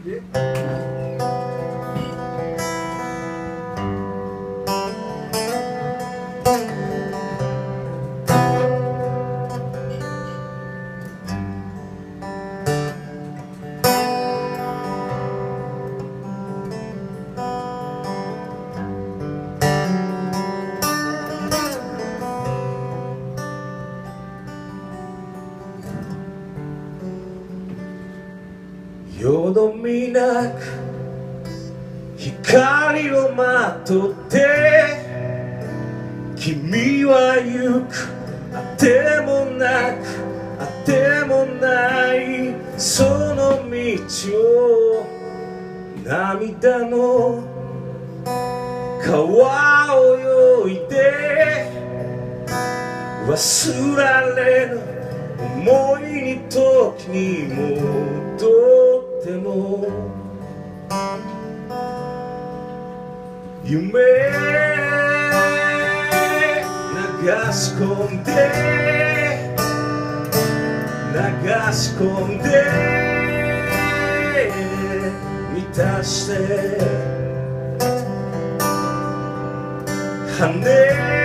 E... どみなく光をまとって君は行く。あてもなくあてもないその道を涙の川を泳いで忘られぬ思いに時に戻っても夢流し込んで流し込んで満たして羽広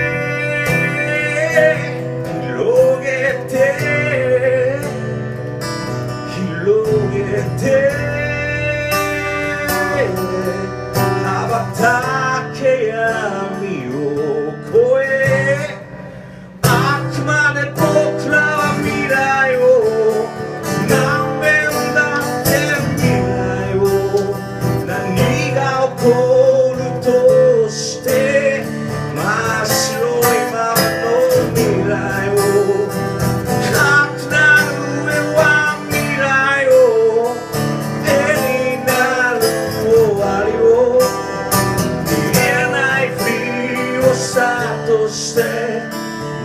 りをしたとして？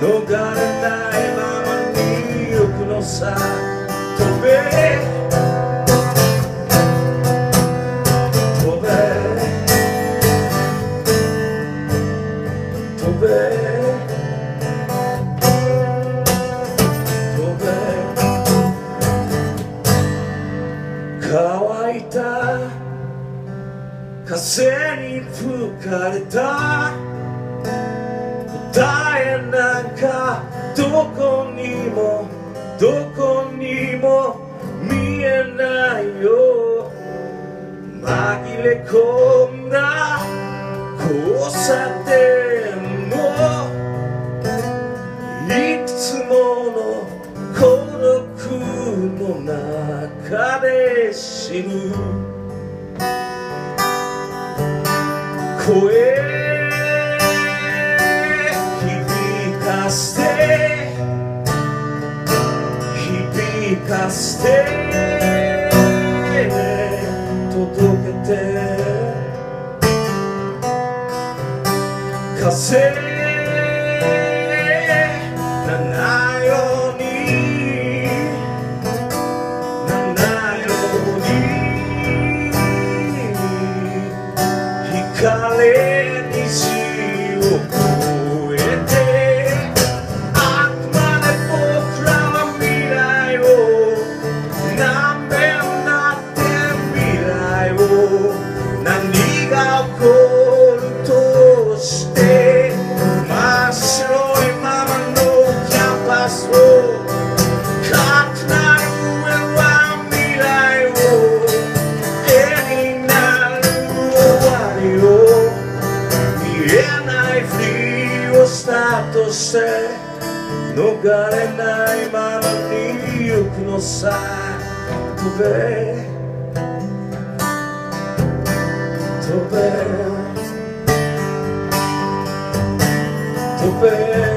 逃れないままに行くのさ飛べ。飛べ。飛べ。飛べ。乾いた風に吹かれたれ込んだ交差点の。いくつもの孤独の中で死ぬ。声響かせ。て響かせ。て Cause して逃れないままに行くのさ。飛べ。飛べ。飛べ。